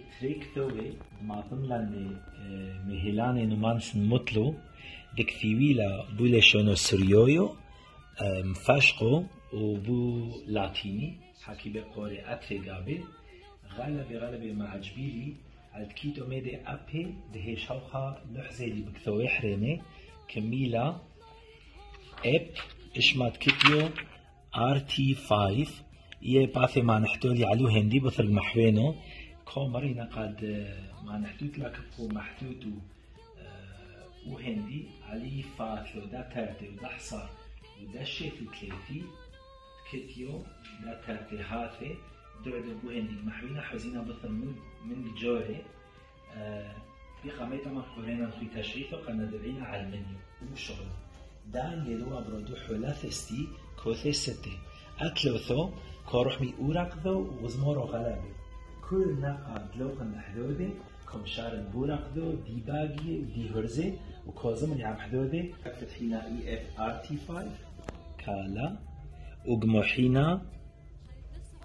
كتريك ثوي ما ضمن مهلاني نمانس مطلو دك ثيويلا بولا شونو سريويو مفاشقو وبو لاتيني حكي بقوري أتري غابي غالبي غالبي ما عجبيلي الكيتو ميدي أبي دهي شوخا لحزي لي بكثوي حريني كميلا اب اشمات كيتيو آر تي 5 يه باثي ما نحتولي علو هندي بثر محوينو كو مرينا قد ما نحتوت لك بو محتوت وهندي علي فاثلو دا ترتي ودا حصار ودا شيفي كليتي كيتيو دا ترتي هاثي دعد بو هندي محوينا حزينا بثر من من الجوري في خميتا ما قرينا في تشريف وقنا دعينا على المنيو وشغل دان يدو حولا ثستي كوثي ستي أتلوثو كوروح مي أوراقذو وزمورو غلابي كل نقا دلوقا نحذودي كم شار بوراقذو دي باقي ودي هرزي وكوزم اللي عم حذودي فتحينا اي اف ار تي 5 كالا وقموحينا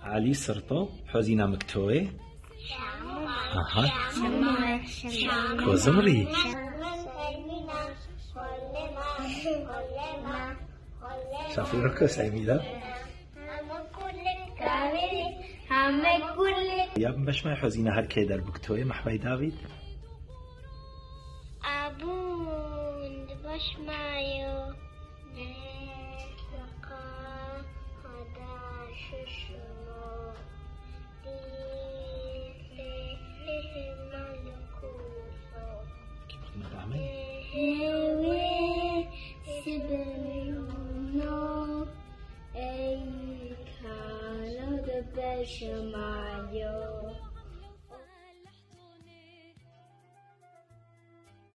علي سرطو حوزينا مكتوي. أها. كوزمري شافي ركس عميلة همه گل. یا باش ما حزينة هالكي در بكتوي محبي دافيد أبون باش ما يو Hey, Shabbat Shemayo.